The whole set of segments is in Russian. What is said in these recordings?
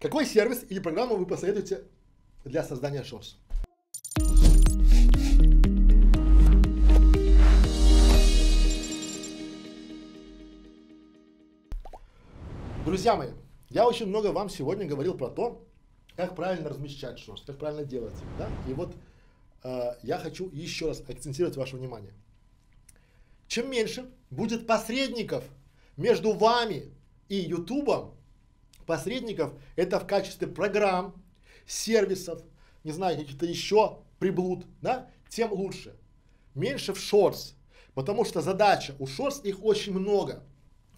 Какой сервис или программу вы посоветуете для создания шорс? Друзья мои, я очень много вам сегодня говорил про то, как правильно размещать шорс, как правильно делать, да? И вот э, я хочу еще раз акцентировать ваше внимание. Чем меньше будет посредников между вами и Ютубом, посредников это в качестве программ, сервисов, не знаю, каких-то еще приблуд, да, тем лучше. Меньше в шорс, потому что задача у шорс их очень много.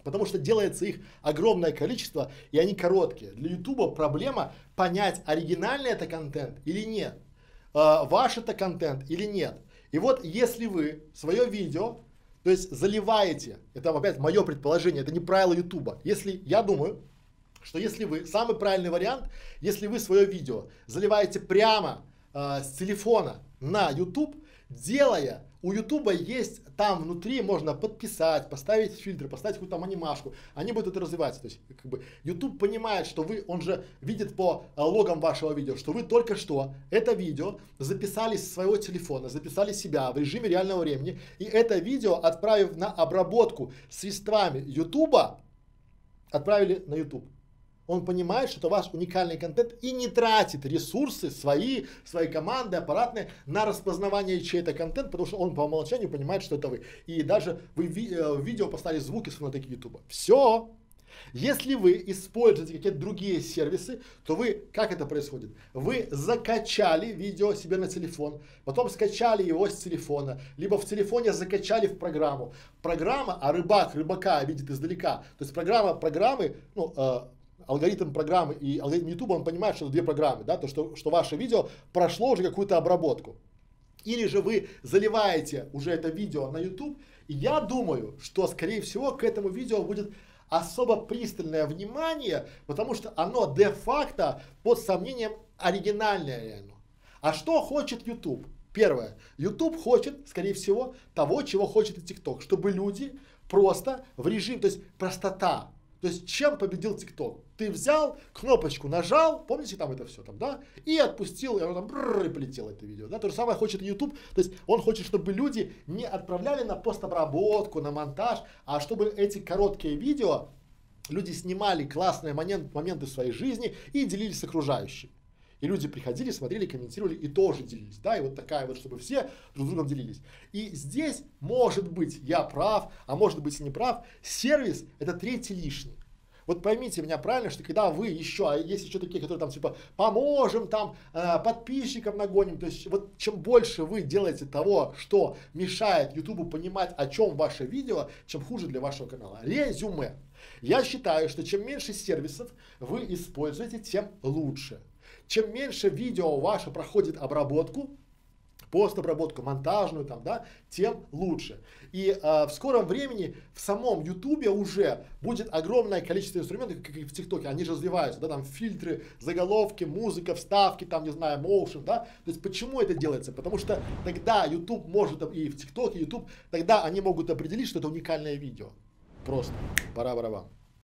Потому что делается их огромное количество, и они короткие. Для Ютуба проблема понять, оригинальный это контент или нет. Э, ваш это контент или нет. И вот если вы свое видео, то есть заливаете, это опять мое предположение, это не правило Ютуба. Если, я думаю, что если вы, самый правильный вариант, если вы свое видео заливаете прямо э, с телефона на YouTube, делая у Ютуба есть там внутри можно подписать, поставить фильтры, поставить какую-то там анимашку. Они будут это развиваться. То есть, как бы, YouTube понимает, что вы, он же видит по а, логам вашего видео, что вы только что это видео записали с своего телефона, записали себя в режиме реального времени. И это видео, отправив на обработку средствами Ютуба, отправили на YouTube он понимает, что это ваш уникальный контент и не тратит ресурсы свои, своей команды, аппаратные на распознавание чей-то контент, потому что он по умолчанию понимает, что это вы. И даже вы ви, э, видео поставили звуки с фонотеки YouTube. Все. Если вы используете какие-то другие сервисы, то вы, как это происходит? Вы закачали видео себе на телефон, потом скачали его с телефона, либо в телефоне закачали в программу. Программа, а рыбак рыбака видит издалека. То есть программа программы, ну, э, алгоритм программы и алгоритм YouTube, он понимает, что это две программы, да, то, что, что ваше видео прошло уже какую-то обработку. Или же вы заливаете уже это видео на YouTube, и я думаю, что, скорее всего, к этому видео будет особо пристальное внимание, потому что оно де-факто под сомнением оригинальное реально. А что хочет YouTube? Первое. YouTube хочет, скорее всего, того, чего хочет и TikTok, чтобы люди просто в режим, то есть простота, то есть чем победил ТикТок? Ты взял, кнопочку нажал, помните там это все там, да? И отпустил, и оно там бррр, и полетело это видео. Да? То же самое хочет YouTube. То есть он хочет, чтобы люди не отправляли на постобработку, на монтаж, а чтобы эти короткие видео люди снимали классные момент, моменты своей жизни и делились с окружающими. И люди приходили, смотрели, комментировали и тоже делились. Да, и вот такая вот, чтобы все друг с другом делились. И здесь, может быть, я прав, а может быть и не прав, сервис это третий лишний. Вот поймите меня правильно, что когда вы еще, а есть еще такие, которые там типа поможем там э, подписчикам нагоним, то есть вот чем больше вы делаете того, что мешает Ютубу понимать, о чем ваше видео, чем хуже для вашего канала. Резюме. Я считаю, что чем меньше сервисов вы используете, тем лучше. Чем меньше видео ваше проходит обработку, постобработку, монтажную там, да, тем лучше. И э, в скором времени в самом Ютубе уже будет огромное количество инструментов, как и в ТикТоке, они же развиваются, да, там фильтры, заголовки, музыка, вставки, там, не знаю, motion, да. То есть почему это делается? Потому что тогда YouTube может, и в ТикТоке, YouTube, тогда они могут определить, что это уникальное видео. Просто. Пора барабан.